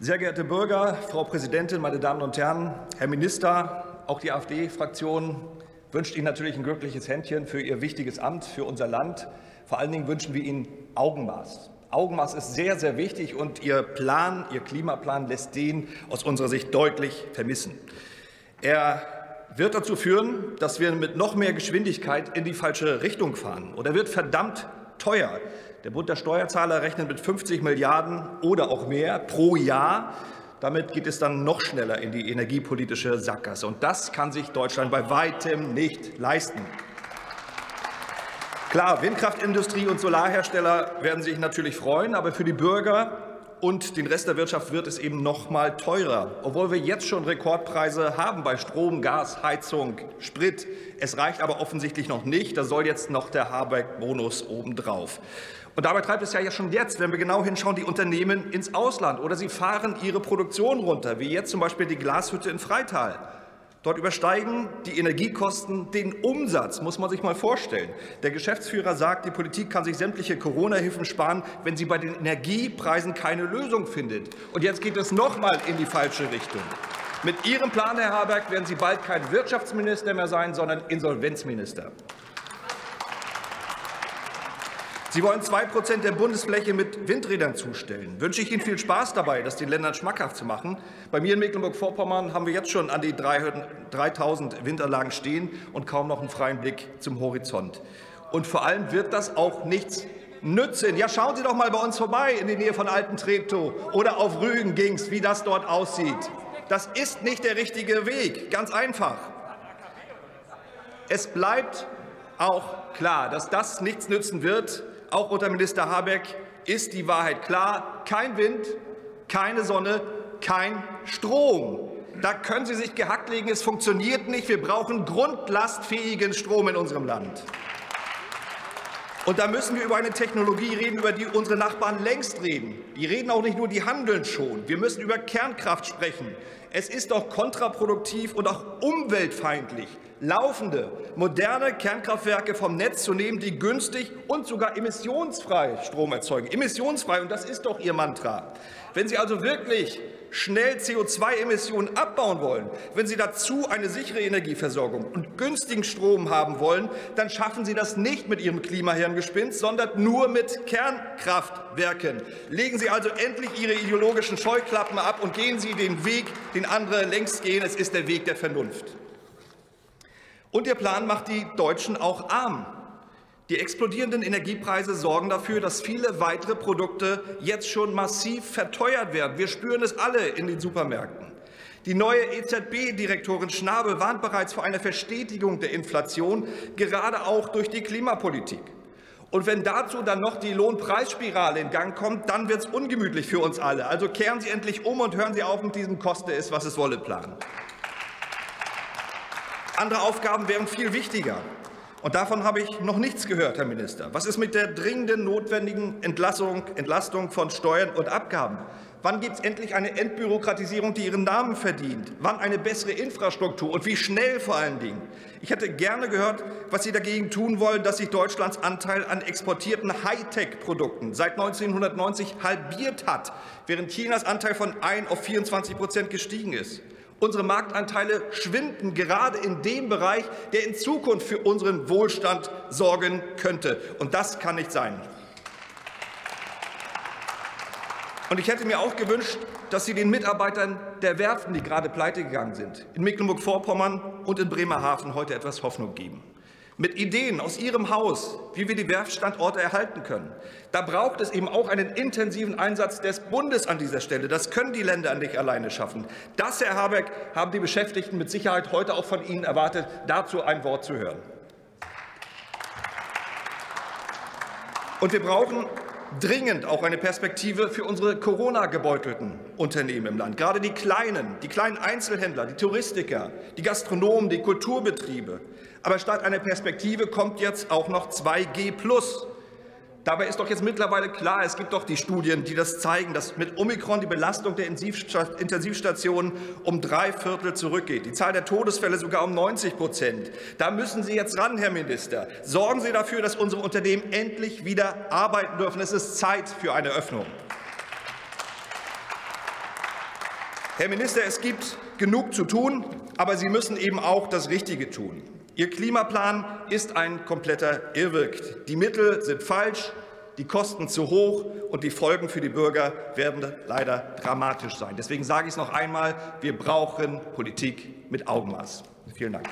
Sehr geehrte Bürger, Frau Präsidentin, meine Damen und Herren, Herr Minister, auch die AfD-Fraktion wünscht Ihnen natürlich ein glückliches Händchen für Ihr wichtiges Amt, für unser Land. Vor allen Dingen wünschen wir Ihnen Augenmaß. Augenmaß ist sehr, sehr wichtig, und Ihr Plan, Ihr Klimaplan lässt den aus unserer Sicht deutlich vermissen. Er wird dazu führen, dass wir mit noch mehr Geschwindigkeit in die falsche Richtung fahren. Oder wird verdammt teuer. Der Bund der Steuerzahler rechnet mit 50 Milliarden oder auch mehr pro Jahr. Damit geht es dann noch schneller in die energiepolitische Sackgasse. Und das kann sich Deutschland bei weitem nicht leisten. Klar, Windkraftindustrie und Solarhersteller werden sich natürlich freuen, aber für die Bürger und den Rest der Wirtschaft wird es eben noch mal teurer. Obwohl wir jetzt schon Rekordpreise haben bei Strom, Gas, Heizung, Sprit. Es reicht aber offensichtlich noch nicht. Da soll jetzt noch der Habeck-Bonus obendrauf. Und dabei treibt es ja schon jetzt, wenn wir genau hinschauen, die Unternehmen ins Ausland oder sie fahren ihre Produktion runter, wie jetzt zum Beispiel die Glashütte in Freital. Dort übersteigen die Energiekosten den Umsatz, muss man sich mal vorstellen. Der Geschäftsführer sagt, die Politik kann sich sämtliche Corona-Hilfen sparen, wenn sie bei den Energiepreisen keine Lösung findet. Und jetzt geht es noch mal in die falsche Richtung. Mit Ihrem Plan, Herr Habeck, werden Sie bald kein Wirtschaftsminister mehr sein, sondern Insolvenzminister. Sie wollen zwei Prozent der Bundesfläche mit Windrädern zustellen. Wünsche ich Ihnen viel Spaß dabei, das den Ländern schmackhaft zu machen. Bei mir in Mecklenburg-Vorpommern haben wir jetzt schon an die 3000 Windanlagen stehen und kaum noch einen freien Blick zum Horizont. Und vor allem wird das auch nichts nützen. Ja, schauen Sie doch mal bei uns vorbei in die Nähe von Alten Treptow oder auf Rügen ging's, wie das dort aussieht. Das ist nicht der richtige Weg, ganz einfach. Es bleibt auch klar, dass das nichts nützen wird, auch unter Minister Habeck ist die Wahrheit klar. Kein Wind, keine Sonne, kein Strom. Da können Sie sich gehackt legen, es funktioniert nicht. Wir brauchen grundlastfähigen Strom in unserem Land. Und da müssen wir über eine Technologie reden, über die unsere Nachbarn längst reden. Die reden auch nicht nur, die handeln schon. Wir müssen über Kernkraft sprechen. Es ist doch kontraproduktiv und auch umweltfeindlich, laufende, moderne Kernkraftwerke vom Netz zu nehmen, die günstig und sogar emissionsfrei Strom erzeugen. Emissionsfrei, und das ist doch Ihr Mantra. Wenn Sie also wirklich schnell CO2-Emissionen abbauen wollen, wenn Sie dazu eine sichere Energieversorgung und günstigen Strom haben wollen, dann schaffen Sie das nicht mit Ihrem Klimahirngespinst, sondern nur mit Kernkraftwerken. Legen Sie also endlich Ihre ideologischen Scheuklappen ab und gehen Sie den Weg, den andere längst gehen. Es ist der Weg der Vernunft. Und Ihr Plan macht die Deutschen auch arm. Die explodierenden Energiepreise sorgen dafür, dass viele weitere Produkte jetzt schon massiv verteuert werden. Wir spüren es alle in den Supermärkten. Die neue EZB-Direktorin Schnabel warnt bereits vor einer Verstetigung der Inflation, gerade auch durch die Klimapolitik. Und wenn dazu dann noch die Lohnpreisspirale in Gang kommt, dann wird es ungemütlich für uns alle. Also kehren Sie endlich um und hören Sie auf mit diesem Koste es, was es wolle Plan. Andere Aufgaben wären viel wichtiger. Und davon habe ich noch nichts gehört, Herr Minister. Was ist mit der dringenden notwendigen Entlassung, Entlastung von Steuern und Abgaben? Wann gibt es endlich eine Entbürokratisierung, die ihren Namen verdient? Wann eine bessere Infrastruktur und wie schnell vor allen Dingen? Ich hätte gerne gehört, was Sie dagegen tun wollen, dass sich Deutschlands Anteil an exportierten Hightech-Produkten seit 1990 halbiert hat, während Chinas Anteil von 1 auf 24 Prozent gestiegen ist. Unsere Marktanteile schwinden gerade in dem Bereich, der in Zukunft für unseren Wohlstand sorgen könnte. Und das kann nicht sein. Und ich hätte mir auch gewünscht, dass Sie den Mitarbeitern der Werften, die gerade pleite gegangen sind, in Mecklenburg-Vorpommern und in Bremerhaven heute etwas Hoffnung geben mit Ideen aus Ihrem Haus, wie wir die Werftstandorte erhalten können. Da braucht es eben auch einen intensiven Einsatz des Bundes an dieser Stelle. Das können die Länder nicht alleine schaffen. Das, Herr Habeck, haben die Beschäftigten mit Sicherheit heute auch von Ihnen erwartet, dazu ein Wort zu hören. Und wir brauchen dringend auch eine Perspektive für unsere Corona-gebeutelten Unternehmen im Land. Gerade die kleinen, die kleinen Einzelhändler, die Touristiker, die Gastronomen, die Kulturbetriebe. Aber statt einer Perspektive kommt jetzt auch noch 2G Dabei ist doch jetzt mittlerweile klar, es gibt doch die Studien, die das zeigen, dass mit Omikron die Belastung der Intensivstationen um drei Viertel zurückgeht, die Zahl der Todesfälle sogar um 90 Prozent. Da müssen Sie jetzt ran, Herr Minister. Sorgen Sie dafür, dass unsere Unternehmen endlich wieder arbeiten dürfen. Es ist Zeit für eine Öffnung. Herr Minister, es gibt genug zu tun, aber Sie müssen eben auch das Richtige tun. Ihr Klimaplan ist ein kompletter Irrwirk. Die Mittel sind falsch, die Kosten zu hoch und die Folgen für die Bürger werden leider dramatisch sein. Deswegen sage ich es noch einmal, wir brauchen Politik mit Augenmaß. Vielen Dank.